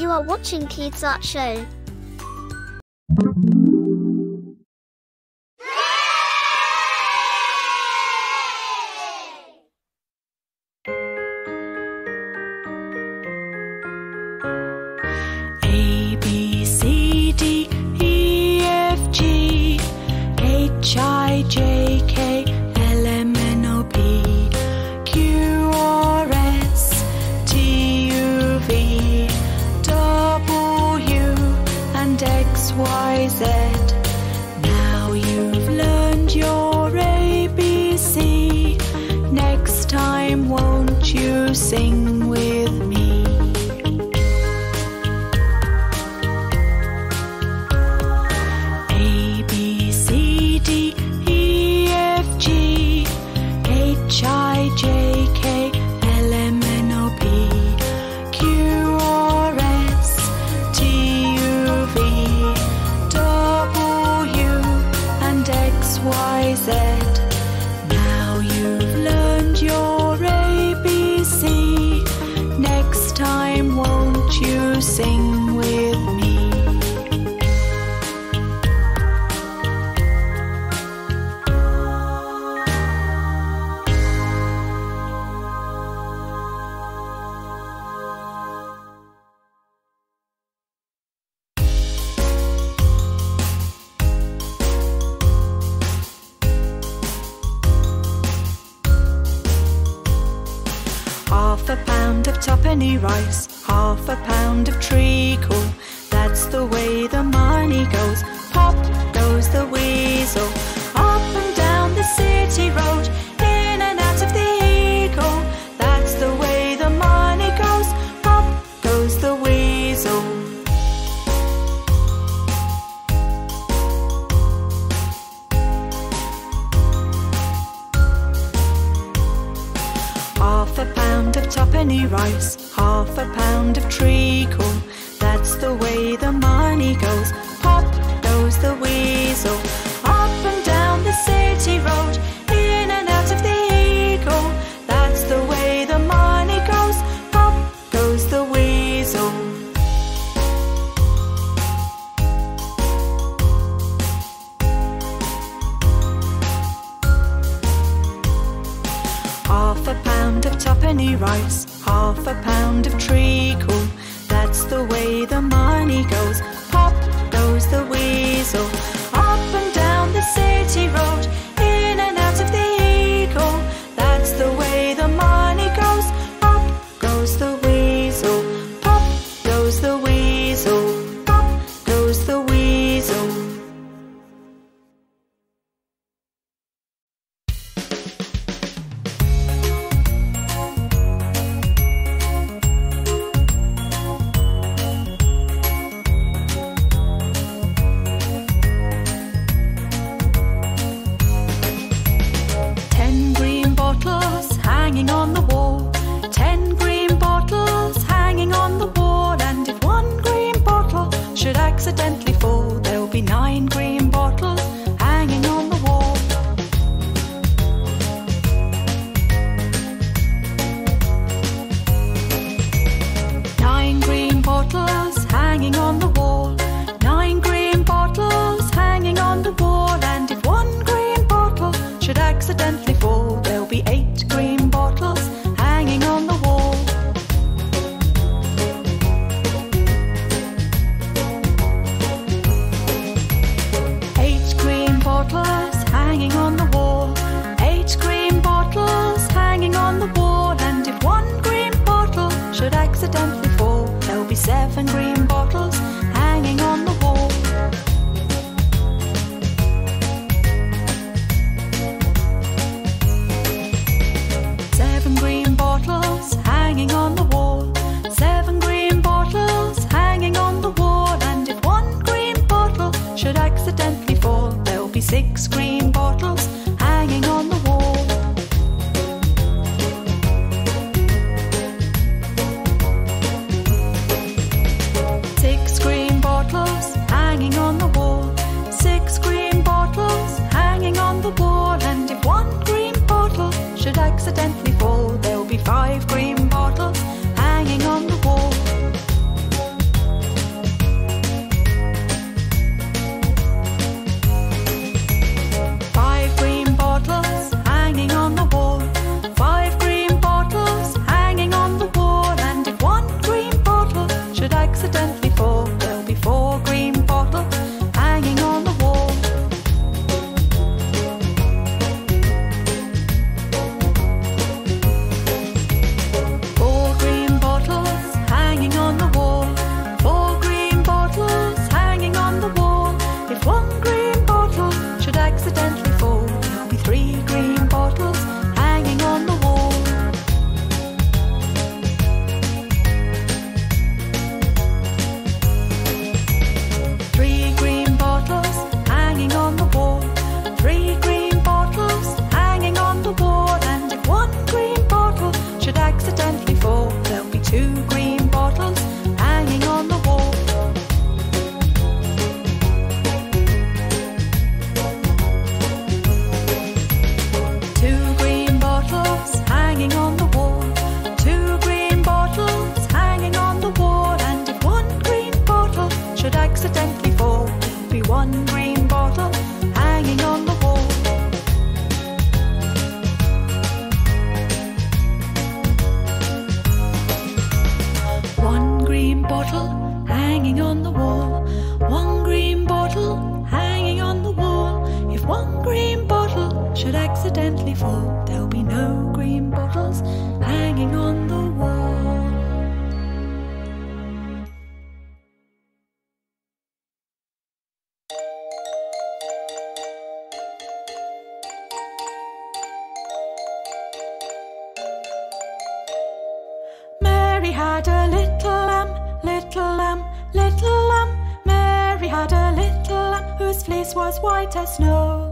You are watching Kids Art Show. time, won't you sing? a pound of tuppenny rice, half a pound of treacle. That's the way the money goes. penny rice, half a pound of treacle. That's the way the money goes. half a pound of treacle. That's the way the money goes. Pop goes the weasel. screen. hanging on the wall. whose fleece was white as snow.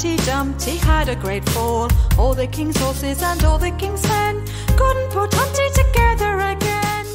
Humpty Dumpty had a great fall. All the king's horses and all the king's men couldn't put Humpty together again.